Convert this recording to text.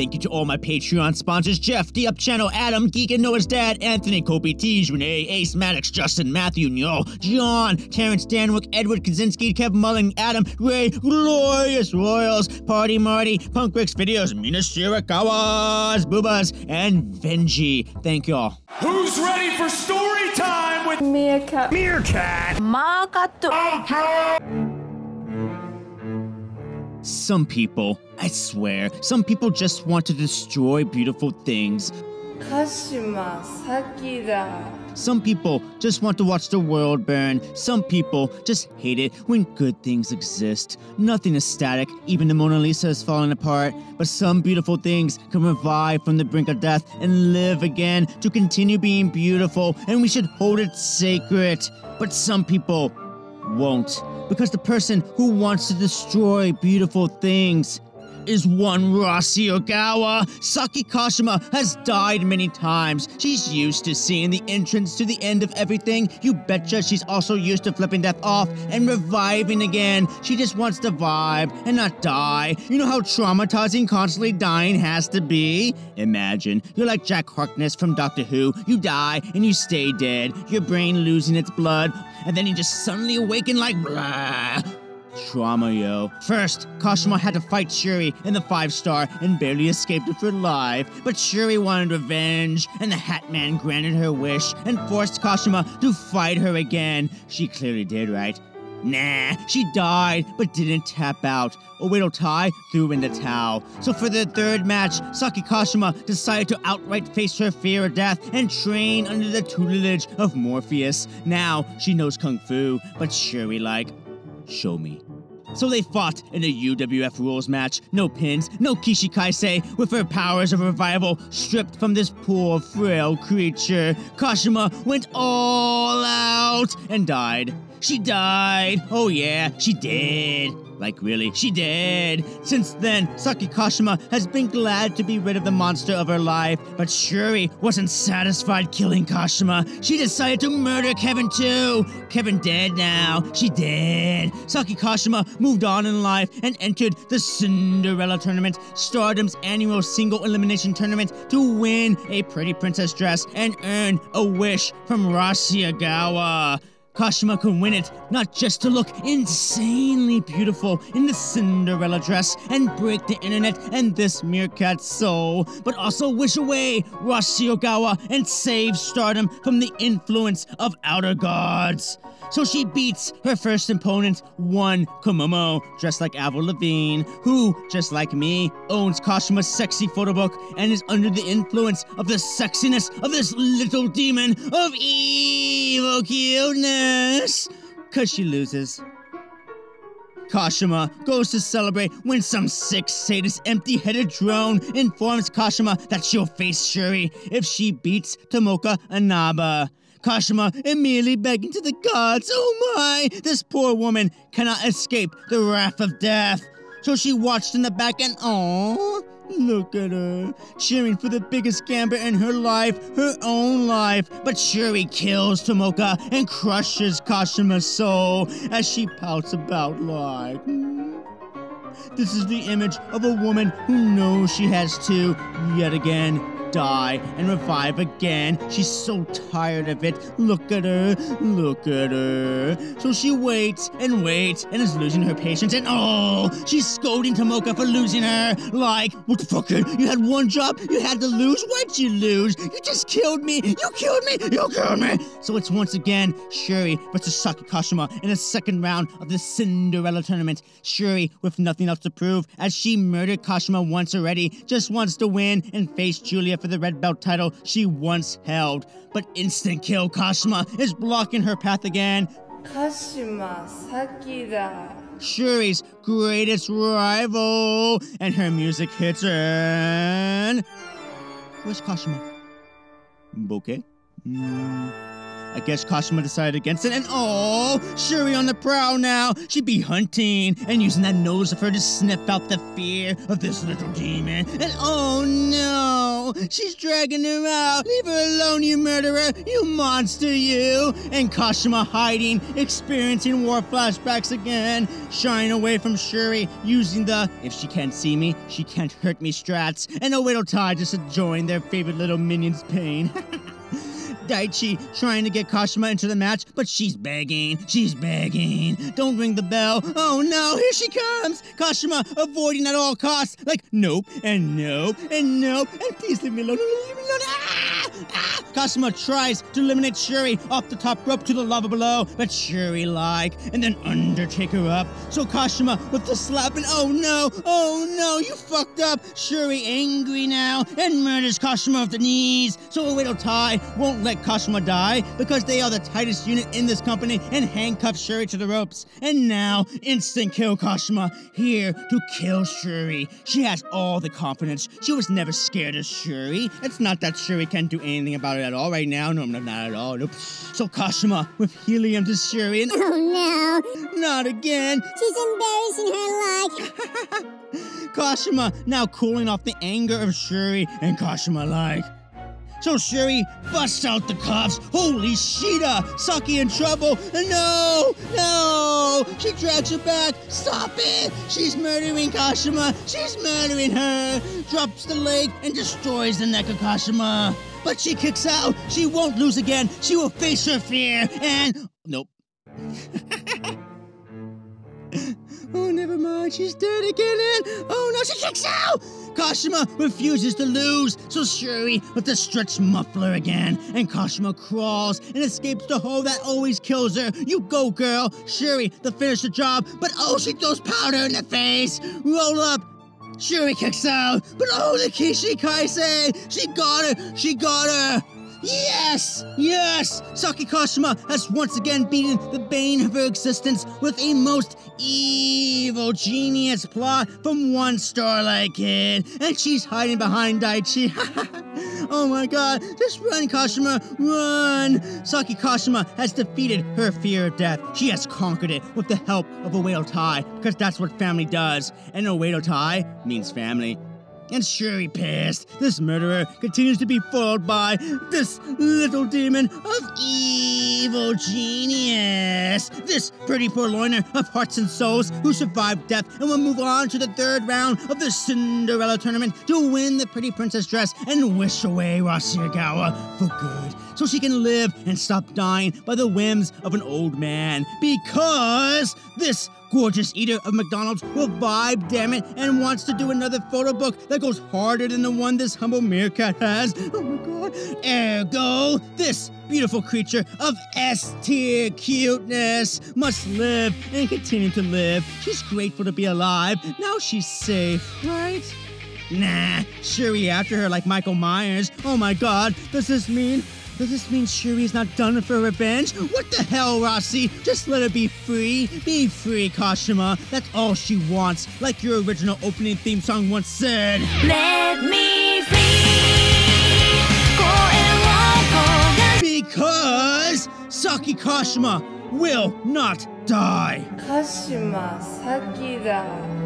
Thank you to all my Patreon sponsors Jeff, D Up Channel, Adam, Geek and Noah's Dad, Anthony, Kobe Tees, Renee, Ace, Maddox, Justin, Matthew, Neil, John, Terrence Danwick, Edward Kaczynski, Kevin Mulling, Adam, Ray, Glorious Royals, Party Marty, Punk Rick's Videos, Mina Shirakawa's, Boobas, and Benji. Thank y'all. Who's ready for story time with Meerkat? Meerkat! Margaret! Some people, I swear, some people just want to destroy beautiful things. Kashima Some people just want to watch the world burn. Some people just hate it when good things exist. Nothing is static, even the Mona Lisa is falling apart. But some beautiful things can revive from the brink of death and live again to continue being beautiful, and we should hold it sacred. But some people won't, because the person who wants to destroy beautiful things is one Rossi Ogawa. Saki Kashima has died many times. She's used to seeing the entrance to the end of everything. You betcha she's also used to flipping death off and reviving again. She just wants to vibe and not die. You know how traumatizing constantly dying has to be? Imagine you're like Jack Harkness from Doctor Who. You die and you stay dead, your brain losing its blood, and then you just suddenly awaken like blah. Trauma, yo. First, Kashima had to fight Syuri in the five star and barely escaped with her life. But Syuri wanted revenge, and the Hat Man granted her wish and forced Kashima to fight her again. She clearly did, right? Nah, she died, but didn't tap out. Oedo Tai threw in the towel. So for the third match, Saki Kashima decided to outright face her fear of death and train under the tutelage of Morpheus. Now she knows Kung Fu, but Syuri like, show me. So they fought in a UWF rules match. No pins, no Kishi Kaisei, with her powers of revival stripped from this poor, frail creature. Kashima went all out and died. She died. Oh, yeah, she did. Like, really, she did. Since then, Saki Kashima has been glad to be rid of the monster of her life, but Syuri wasn't satisfied killing Kashima. She decided to murder Kevin too. Kevin dead now. She did. Saki Kashima moved on in life and entered the Cinderella tournament, Stardom's annual single elimination tournament, to win a pretty princess dress and earn a wish from Rossi Ogawa. Kashima can win it, not just to look insanely beautiful in the Cinderella dress and break the internet and this meerkat's soul, but also wish away Rossi Ogawa and save stardom from the influence of outer gods. So she beats her first opponent, one Komomo, dressed like Avril Lavigne, who, just like me, owns Kashima's sexy photo book and is under the influence of the sexiness of this little demon of evil cuteness. Cause she loses. Kashima goes to celebrate when some sick sadist empty-headed drone informs Kashima that she'll face Syuri if she beats Tomoka Inaba. Kashima immediately begging to the gods, oh my, this poor woman cannot escape the wrath of death. So she watched in the back and oh, look at her, cheering for the biggest gambit in her life, her own life. But Syuri kills Tomoka and crushes Kashima's soul as she pouts about like. "Hmm." This is the image of a woman who knows she has to, yet again, die and revive again. She's so tired of it. Look at her, look at her. So she waits and waits and is losing her patience. And oh, she's scolding Tomoka for losing her. Like, what the fuck? You had one job, you had to lose. Why'd you lose? You just killed me. You killed me. You killed me. So it's once again Syuri versus Saki Kashima in the second round of the Cinderella tournament. Syuri with nothing else to prove, as she murdered Kashima once already, just wants to win and face Giulia for the red belt title she once held. But instant kill Kashima is blocking her path again. Kashima Sakida. Syuri's greatest rival, and her music hits in. Where's Kashima? Bouquet? Mm. I guess Kashima decided against it, and oh, Syuri on the prowl now. She'd be hunting and using that nose of her to sniff out the fear of this little demon. And oh no, She's dragging her out! Leave her alone, you murderer! You monster, you! And Kashima hiding, experiencing war flashbacks again, shying away from Syuri, using the if she can't see me, she can't hurt me strats, and Oedo Tai just enjoying their favorite little minion's pain. Daichi trying to get Kashima into the match, but she's begging. She's begging. Don't ring the bell. Oh no, here she comes. Kashima avoiding at all costs. Like, nope, and nope, and nope, and please leave me alone. Leave me alone. Ah! Ah! Kashima tries to eliminate Syuri off the top rope to the lava below, but Syuri like, and then Undertaker up. So Kashima with the slap, and oh no, oh no, you fucked up. Syuri angry now and murders Kashima with the knees. So Oedo Tai won't let Kashima die because they are the tightest unit in this company and handcuff Syuri to the ropes. And now, instant kill Kashima, here to kill Syuri. She has all the confidence. She was never scared of Syuri. It's not that Syuri can't do anything about it at all right now. No, no, not at all. Nope. So Kashima with helium to Syuri and Oh no, not again. she's embarrassing her like. Kashima now cooling off the anger of Syuri and Kashima like. So Syuri busts out the cuffs. Holy Sheeta! Saki in trouble. No! No! She drags her back. Stop it! She's murdering Kashima. She's murdering her. Drops the leg and destroys the neck of Kashima. But she kicks out. She won't lose again. She will face her fear and. Nope. Oh, never mind. She's dead again. And oh no, she kicks out. Kashima refuses to lose, so Syuri with the stretch muffler again, and Kashima crawls and escapes the hole that always kills her. You go, girl. Syuri to finish the job, but oh, she throws powder in the face. Roll up. Syuri kicks out, but oh, the Kishi Kaisei! She got her! She got her! Yes! Yes! Saki Kashima has once again beaten the bane of her existence with a most evil genius plot from one Starlight Kid. And she's hiding behind Daichi. oh my god, just run, Kashima, run! Saki Kashima has defeated her fear of death. She has conquered it with the help of Oedo Tai, because that's what family does. And Oedo Tai means family. And Syuri passed, This murderer continues to be foiled by this little demon of evil genius. This pretty purloiner of hearts and souls who survived death and will move on to the third round of the Cinderella tournament to win the pretty princess dress and wish away Rossi Ogawa for good so she can live and stop dying by the whims of an old man. Because this gorgeous eater of McDonald's will vibe, damn it, and wants to do another photo book that goes harder than the one this humble meerkat has. Oh my god. Ergo, this beautiful creature of S tier cuteness must live and continue to live. She's grateful to be alive. Now she's safe, right? Nah, Syuri after her like Michael Myers. Oh my god, does this mean does this mean Syuri's not done with her revenge? What the hell, Rossi? Just let her be free. Be free, Kashima. That's all she wants, like your original opening theme song once said. Let me free. Because Saki Kashima will not die. Kashima Saki da.